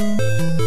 Música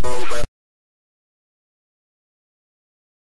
Bro.